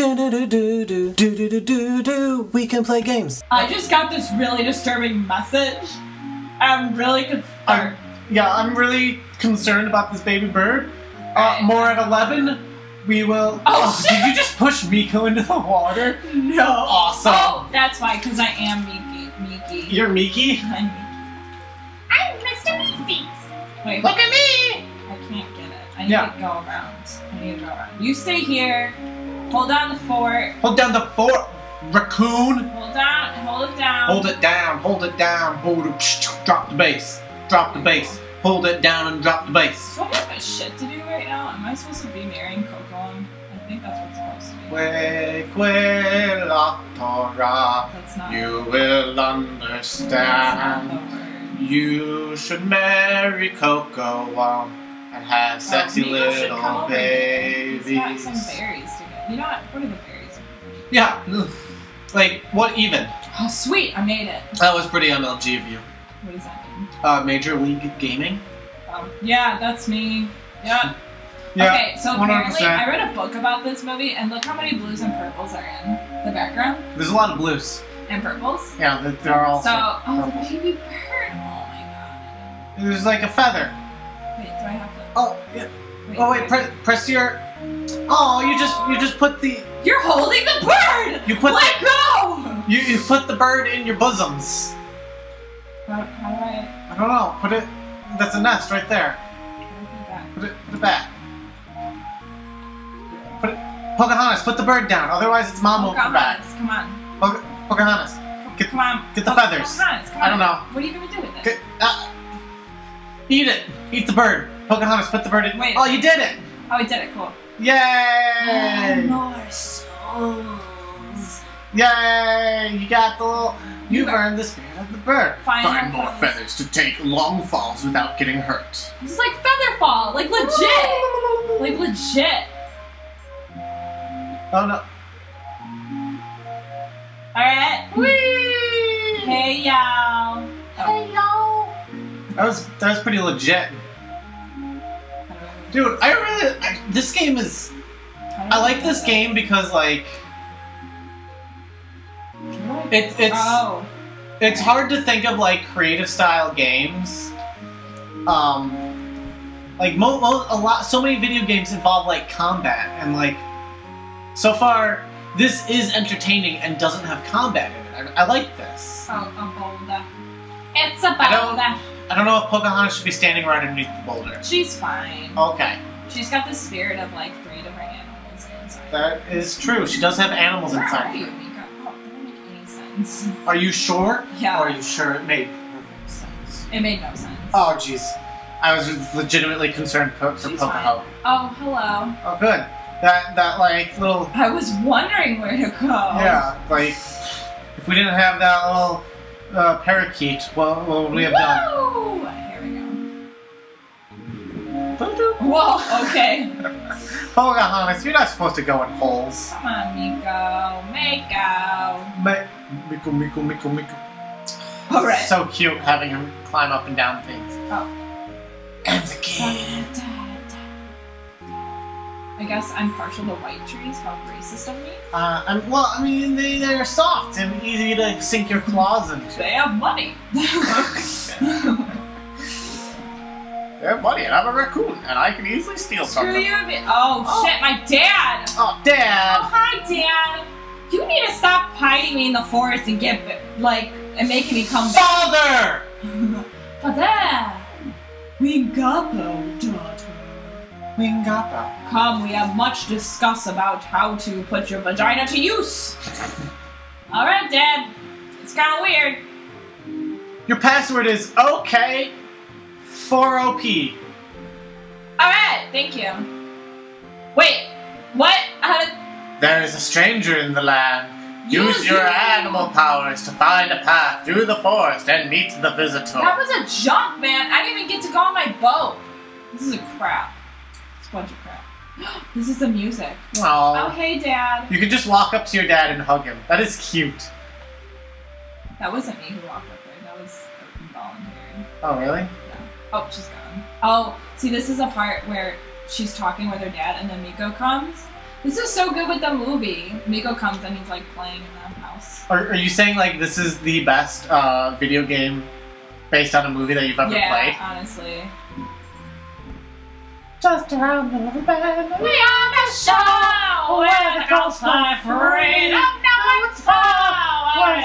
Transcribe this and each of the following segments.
Do do do do do do do do do do. We can play games. I just got this really disturbing message. I'm really concerned. yeah, I'm really concerned about this baby bird. Uh, more at 11, we will. Oh, shit! Did you just push Meeko into the water? no. Awesome. Oh, that's why, because I am Miki. Miki. You're Miki? I'm Miki. I'm Mr. Meeseeks. Wait, Look at me! I can't get it. I need Yeah. to go around. I need to go around. You stay here. Hold down the fort. Hold down the fort, raccoon. Hold down. Hold it down. Hold it down, hold it down. Hold it. Drop the bass. Drop the bass. Hold it down and drop the bass. So I have shit to do right now. Am I supposed to be marrying Coco? I think that's what's supposed to be. Que la Torah, That's not. you will not understand. word. You should marry Coco um, and have sexy Oh, come little over. He's got babies. some berries to get. You know what? What are the fairies. Yeah, like what even? Oh, sweet! I made it. That was pretty MLG of you. What does that mean? Uh, Major League Gaming. Um, yeah, that's me. Yeah. Yeah, okay, so apparently 100%. I read a book about this movie, and look how many blues and purples are in the background. There's a lot of blues. And purples. Yeah, they- they're all. So, oh, the purple. baby bird. Oh my god. There's like a feather. Wait, do I have to? Oh, yeah. Wait, Oh wait, pre- press your. Oh, you just you just put the You're holding the bird. you put Let go. you you put the bird in your bosoms. How, how do I? I don't know. Put it. That's a nest right there. How do I do that? Put it put it back. Put it. Pocahontas, put the bird down. Otherwise, it's mom over come back. come on, Po- Pocahontas, get come on. get the feathers. Pocahontas, I don't know. What are you gonna do with it? Get, uh, eat it. Eat the bird. Pocahontas, put the bird in. Wait. Oh, you did it! Oh, I did it. Cool. Yay! Oh, more souls. Yay! You got the little. You've You earned the spirit of the bird. Find Find more more feathers. feathers to take long falls without getting hurt. This is like Featherfall, like legit, like legit. Oh no. All right. Whee! Hey y'all. Oh, That was that was pretty legit, dude. I really I, this game is. I like this game because like it, it's Oh. it's hard to think of like creative style games. Um, like mo, mo a lot, so many video games involve like combat and like. So far, this is entertaining and doesn't have combat in it. I, I like this. Oh, a boulder. It's a I don't- boulder. I don't know if Pocahontas should be standing right underneath the boulder. She's fine. Okay, She's got the spirit of like three different animals inside. that is true. She does have animals Where are inside. you, Mika? Oh, that doesn't make any sense. Are you sure? Yeah. Or are you sure it made perfect sense? It made no sense. Oh, jeez. I was legitimately concerned for She's Pocahontas. Oh, hello. Oh, good. That that like little I was wondering where to go. yeah, like if we didn't have that little uh, parakeet, what, what we have done? Woo! Here we go. Whoa, okay. Pocahontas, you're not supposed to go in holes. Come on, Meeko. Mako. Ma- Miku, Miku, Miku, Miku. Alright. So cute having him climb up and down things. Oh. And the kid. I guess I'm partial to white trees. How racist of me. Uh, I'm, well, I mean, they, they're soft and easy to sink your claws into. They have money. Yeah, money, and I'm a raccoon, and I can easily steal Screw something. you. Oh, Oh. shit, my dad. Oh, dad! Oh, hi, Dad. You need to stop hiding me in the forest and get, like, and making me come back. Father! Father! We got the Come, we have much discuss about how to put your vagina to use. Alright, Dad. It's kind of weird. Your password is OK 4OP. Alright, thank you. Wait, what? How did. There is a stranger in the land. Use Use your your- animal powers to find a path through the forest and meet the visitor. That was a jump, man. I didn't even get to go on my boat. This is a crap. Bunch of crap. this is the music. Oh, Aw. hey, Dad. You can just walk up to your dad and hug him. That is cute. That wasn't me who walked up there. That was involuntary. Oh, really? Yeah. Oh, she's gone. Oh, see, this is a part where she's talking with her dad, and then Meeko comes. This is so good with the movie. Meeko comes and he's like playing in the house. Are, are you saying like this is the best uh, video game based on a movie that you've ever yeah, played? honestly. Just around the river bend. We are the show where the girls fly free. Don't know it's far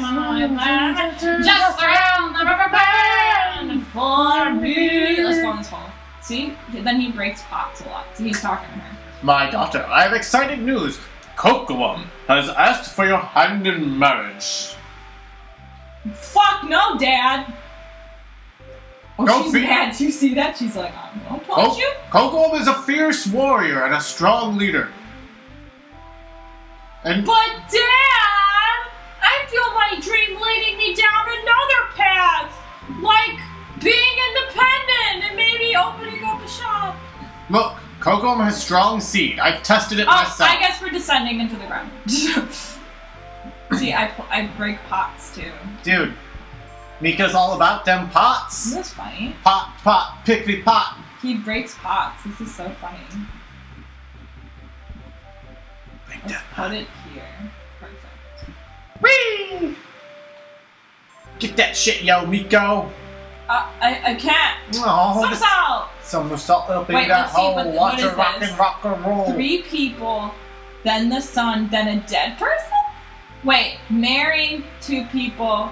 my man. Just around the river bend for me. Let's go in this hole. See? Then he breaks pots a lot. So he's talking to her. My daughter, I have exciting news. Kocoum has asked for your hand in marriage. Fuck no, Dad. Oh, Don't she's be- mad. You see that? She's like, I'm gonna punch you. Kocoum is a fierce warrior and a strong leader. And But Dad, I feel my dream leading me down another path, like being independent and maybe opening up a shop. look, Kocoum has strong seed. I've tested it Oh, myself. I guess we're descending into the ground. See, I pl- I break pots too. Dude, Mika's all about them pots. That's funny. Pot, pot, pickly pot. He breaks pots. This is so funny. Break Let's put it here. Perfect. Whee! Get that shit, yo, Meeko. Uh, I I can't. Oh, Some salt. some salt up in Wait, that hole. what- Watch her rock and rock and roll. Three people, then the son, then a dead person? Wait, marrying two people.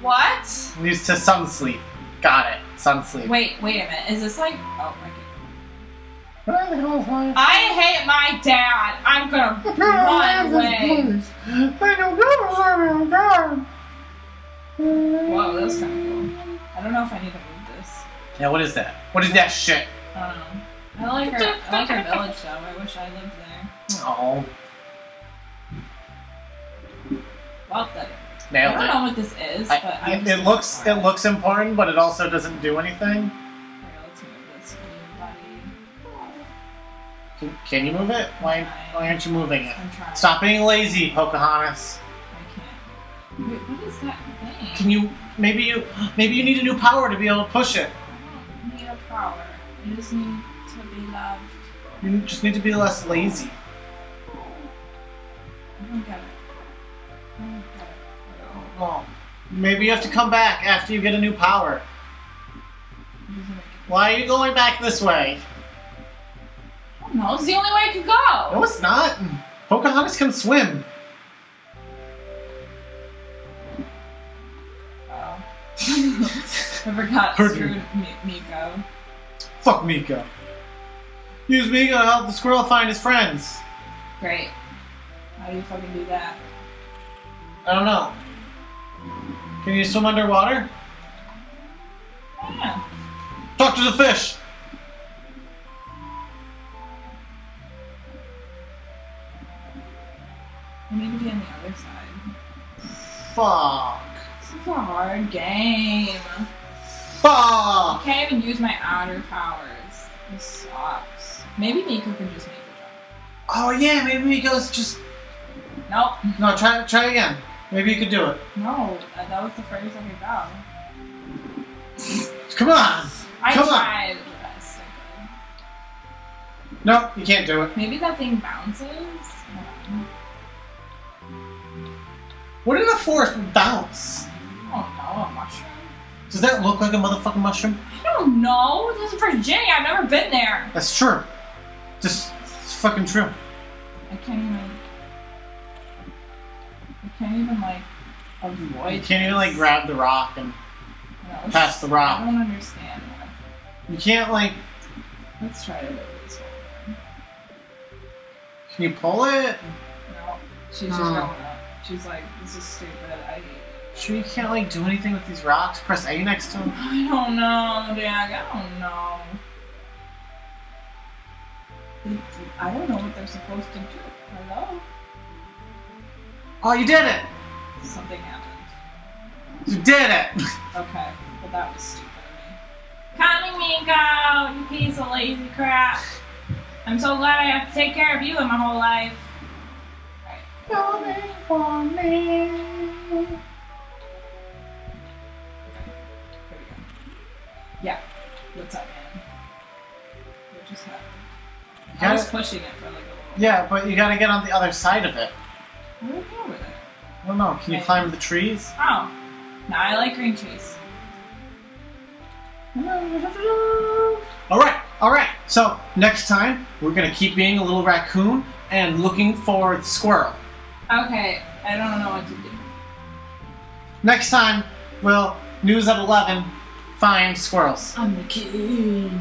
What? Leads to sun sleep. Got it. Sun sleep. Wait, wait a minute. Is this like. Oh, my God. Where the hell is my- I hate my dad. I'm gonna run away. I don't know where I'm Whoa, that was kind of cool. I don't know if I need to move this. Yeah, what is that? What is that shit? I don't know. I like our, I like our village though. I wish I lived there. Oh, Well, then. I don't it. know what this is, but I, I'm it, it looks it looks important, but it also doesn't do anything. Here, let's move this for you, buddy. Can, can you move it? Why why aren't you moving it? Stop being lazy, Pocahontas. I can't. Wait, what is that thing? Can you maybe you maybe you need a new power to be able to push it. I don't need a power. I just need to be loved. You just need to be less lazy. I don't get it. Oh, maybe you have to come back after you get a new power. Make- Why are you going back this way? I don't. It's the only way I could go. No, it's not. Pocahontas can swim. Oh. I forgot. Screwed Meeko. Fuck Meeko. Use Meeko to help the squirrel find his friends. Great. How do you fucking do that? I don't know. Can you swim underwater? Yeah. Talk to the fish. I need to be on the other side. Fuck. This is a hard game. Fuck. I can't even use my outer powers. This sucks. Maybe Meeko can just make the jump. Oh yeah, maybe Meeko's just. Nope. No, try try again. Maybe you could do it. No, that, that was the furthest I could go. Come on. I Come on. tried the best No, you can't do it. Maybe that thing bounces? What did a forest bounce? I don't know, a mushroom? Does that look like a motherfucking mushroom? I don't know. This is Virginia. I've never been there. That's true. Just it's fucking true. I can't even. I can't even like avoid. You can't even like grab the rock and No, pass the rock. I don't understand. that. you can't like. Let's try to do this one. Can you pull it? No, she's just Oh. going up. She's like, this is stupid. I hate it. Sure, you can't like do anything with these rocks. Press A next to them. I don't know, Dag. I don't know. I don't know what they're supposed to do. Hello? Oh, you did it! Something happened. You did it! Okay, but that was stupid of me. Coming, Meeko, you piece of lazy crap. I'm so glad I have to take care of you in my whole life. Right. Coming for me. Here we go. Yeah. What's up, man? What just happened? I was pushing it for like a little. yeah, but you gotta get on the other side of it. I don't know. Can you climb the trees? Oh. No, I like green trees. All right, all right. So next time we're gonna keep being a little raccoon and looking for the squirrel. Okay, I don't know what to do. Next time we'll news at eleven find squirrels. I'm the king.